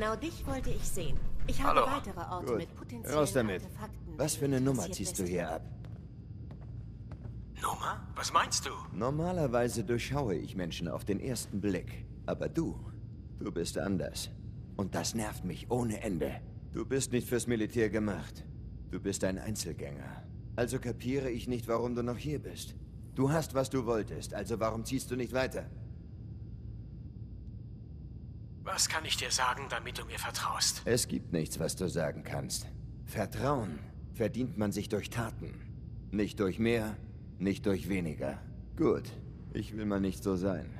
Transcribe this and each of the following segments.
Genau dich wollte ich sehen. Ich habe Hallo. weitere Orte Gut, mit potenziellen raus damit. Artefakten. Was für eine Nummer ziehst du hier ab? Nummer? Was meinst du? Normalerweise durchschaue ich Menschen auf den ersten Blick. Aber du, du bist anders. Und das nervt mich ohne Ende. Du bist nicht fürs Militär gemacht. Du bist ein Einzelgänger. Also kapiere ich nicht, warum du noch hier bist. Du hast, was du wolltest, also warum ziehst du nicht weiter? Was kann ich dir sagen, damit du mir vertraust? Es gibt nichts, was du sagen kannst. Vertrauen verdient man sich durch Taten. Nicht durch mehr, nicht durch weniger. Gut, ich will mal nicht so sein,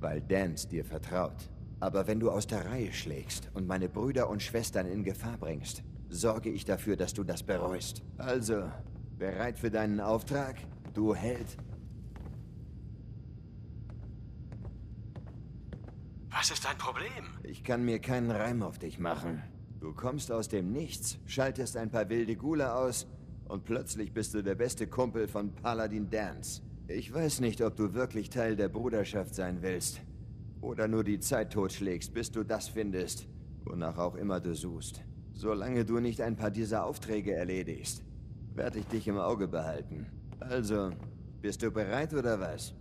weil Dance dir vertraut. Aber wenn du aus der Reihe schlägst und meine Brüder und Schwestern in Gefahr bringst, sorge ich dafür, dass du das bereust. Also, bereit für deinen Auftrag, du Held? Was ist dein Problem? Ich kann mir keinen Reim auf dich machen. Du kommst aus dem Nichts, schaltest ein paar wilde Gule aus und plötzlich bist du der beste Kumpel von Paladin Dance. Ich weiß nicht, ob du wirklich Teil der Bruderschaft sein willst. Oder nur die Zeit totschlägst, bis du das findest, wonach auch immer du suchst. Solange du nicht ein paar dieser Aufträge erledigst, werde ich dich im Auge behalten. Also, bist du bereit oder was?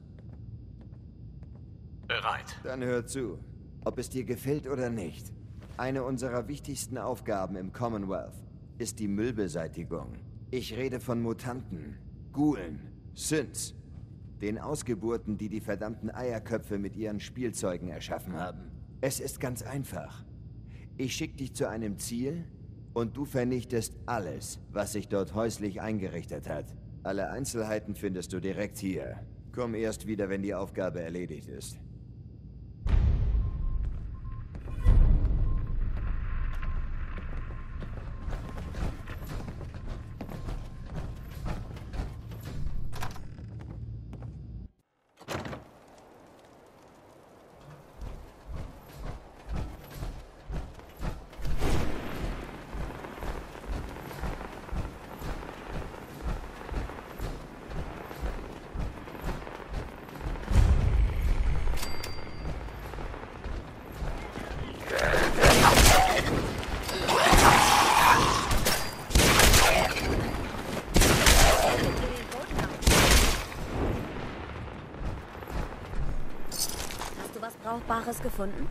Bereit. Dann hör zu. Ob es dir gefällt oder nicht. Eine unserer wichtigsten Aufgaben im Commonwealth ist die Müllbeseitigung. Ich rede von Mutanten, Gulen, Synths, den Ausgeburten, die die verdammten Eierköpfe mit ihren Spielzeugen erschaffen haben. Es ist ganz einfach. Ich schicke dich zu einem Ziel und du vernichtest alles, was sich dort häuslich eingerichtet hat. Alle Einzelheiten findest du direkt hier. Komm erst wieder, wenn die Aufgabe erledigt ist. Brauchbares gefunden?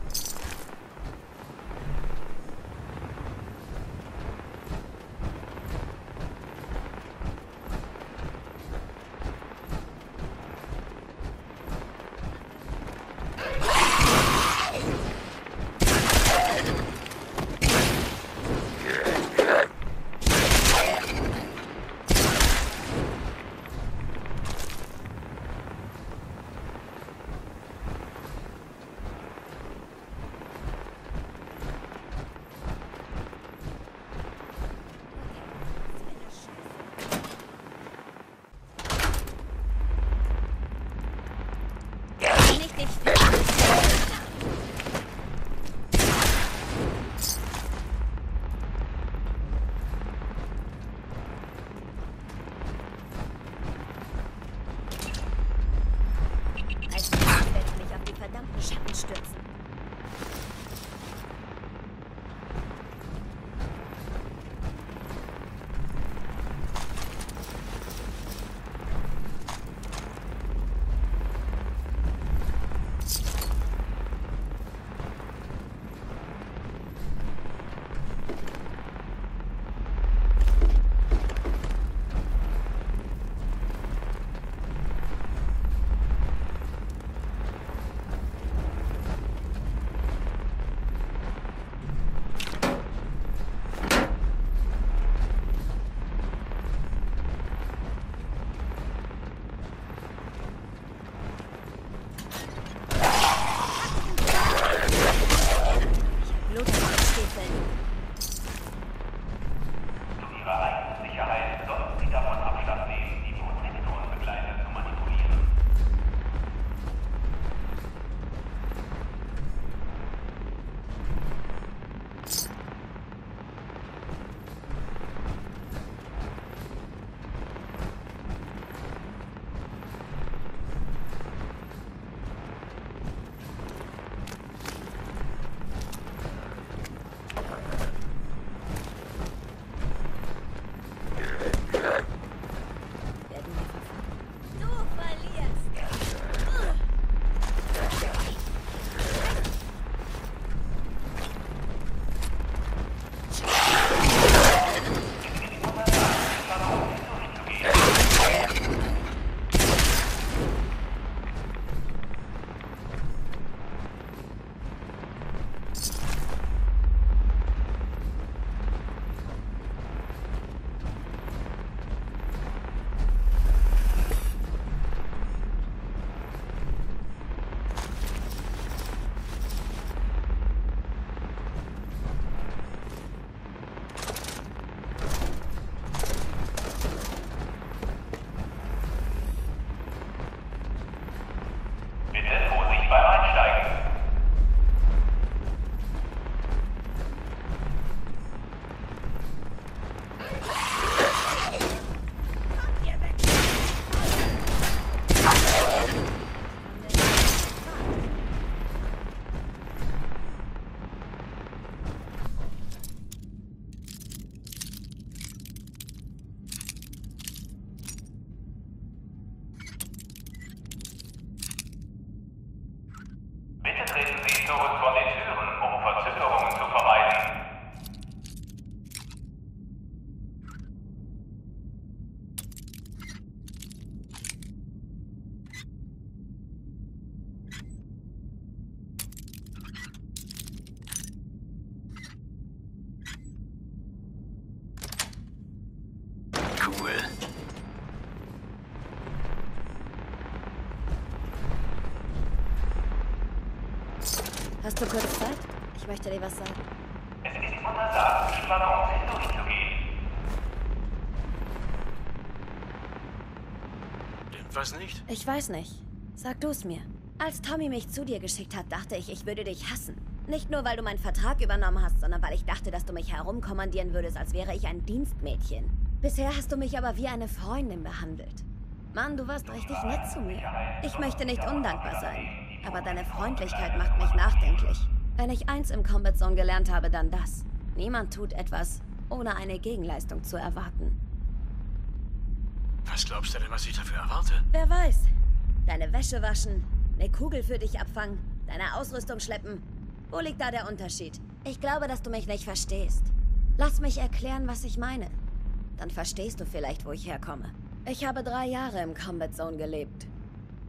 Hast du kurz Zeit? Ich möchte dir was sagen. Es ist untersagt, Balance hindurchzugehen. Stimmt was nicht? Ich weiß nicht. Sag du es mir. Als Tommy mich zu dir geschickt hat, dachte ich, ich würde dich hassen. Nicht nur, weil du meinen Vertrag übernommen hast, sondern weil ich dachte, dass du mich herumkommandieren würdest, als wäre ich ein Dienstmädchen. Bisher hast du mich aber wie eine Freundin behandelt. Mann, du warst richtig nett zu mir. Ich möchte nicht undankbar sein, aber deine Freundlichkeit macht mich nachdenklich. Wenn ich eins im Combat Zone gelernt habe, dann das. Niemand tut etwas, ohne eine Gegenleistung zu erwarten. Was glaubst du denn, was ich dafür erwarte? Wer weiß. Deine Wäsche waschen, eine Kugel für dich abfangen, deine Ausrüstung schleppen. Wo liegt da der Unterschied? Ich glaube, dass du mich nicht verstehst. Lass mich erklären, was ich meine. Dann verstehst du vielleicht, wo ich herkomme. Ich habe drei Jahre im Combat Zone gelebt.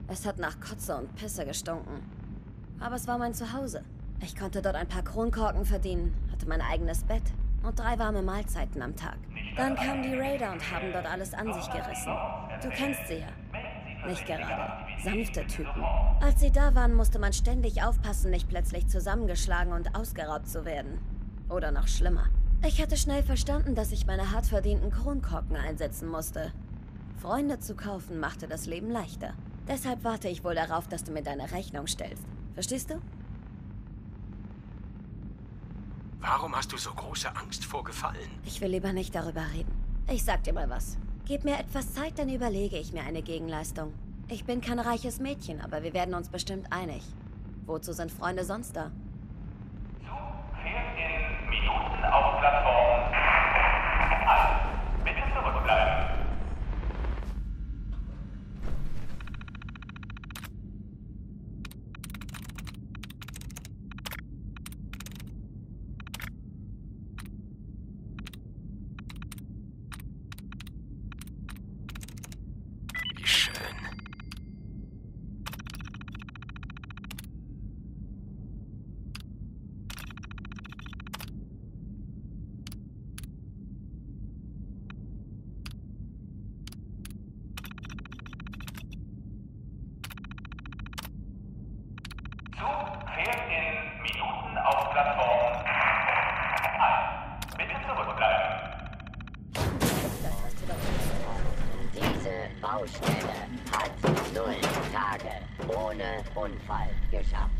Es hat nach Kotze und Pisse gestunken. Aber es war mein Zuhause. Ich konnte dort ein paar Kronkorken verdienen, hatte mein eigenes Bett und drei warme Mahlzeiten am Tag. Dann kamen die Raider und haben dort alles an sich gerissen. Du kennst sie ja. Nicht gerade. Sanfte Typen. Als sie da waren, musste man ständig aufpassen, nicht plötzlich zusammengeschlagen und ausgeraubt zu werden. Oder noch schlimmer. Ich hatte schnell verstanden, dass ich meine hart verdienten Kronkorken einsetzen musste. Freunde zu kaufen machte das Leben leichter. Deshalb warte ich wohl darauf, dass du mir deine Rechnung stellst. Verstehst du? Warum hast du so große Angst vor Gefallen? Ich will lieber nicht darüber reden. Ich sag dir mal was. Gib mir etwas Zeit, dann überlege ich mir eine Gegenleistung. Ich bin kein reiches Mädchen, aber wir werden uns bestimmt einig. Wozu sind Freunde sonst da? Zug fährt in Minuten auf Plattform 1. Bitte zurückbleiben. Wie schön. Zug fährt in Minuten auf Plattform 1. Bitte zurückbleiben. Das hast du doch Diese Baustelle hat null Tage ohne Unfall geschafft.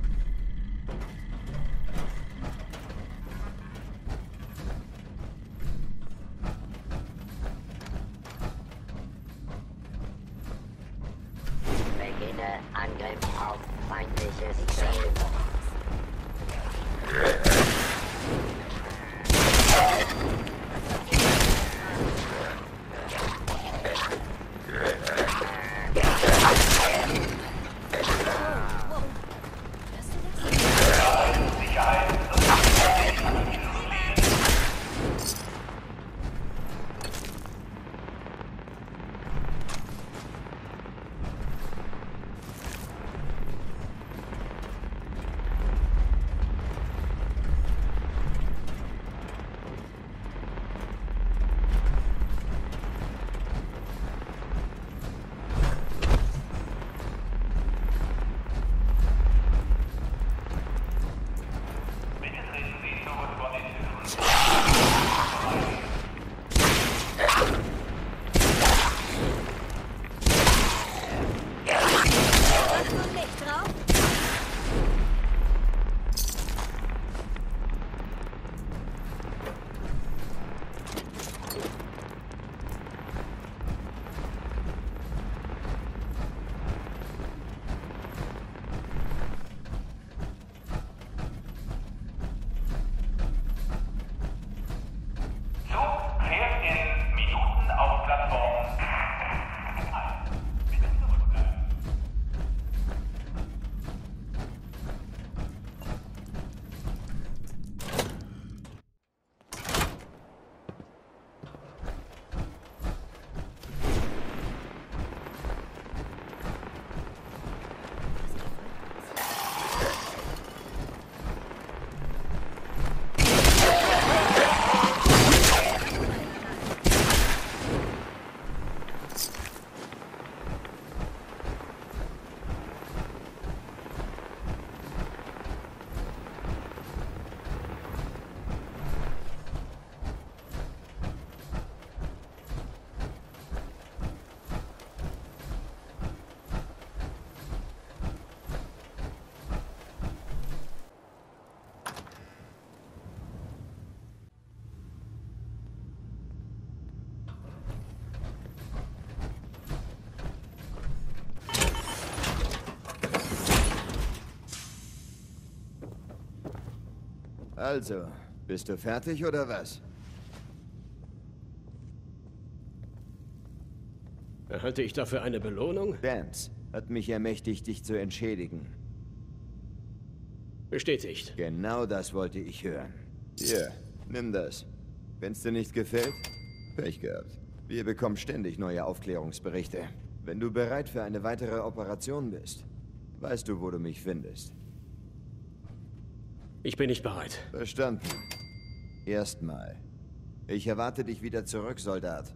Beginne Angriff auf feindliches Ziel. Also, bist du fertig oder was? Erhalte ich dafür eine Belohnung? Dance hat mich ermächtigt, dich zu entschädigen. Bestätigt. Genau das wollte ich hören. Hier, nimm das. Wenn's dir nicht gefällt, Pech gehabt. Wir bekommen ständig neue Aufklärungsberichte. Wenn du bereit für eine weitere Operation bist, weißt du, wo du mich findest. Ich bin nicht bereit. Verstanden. Erstmal. Ich erwarte dich wieder zurück, Soldat.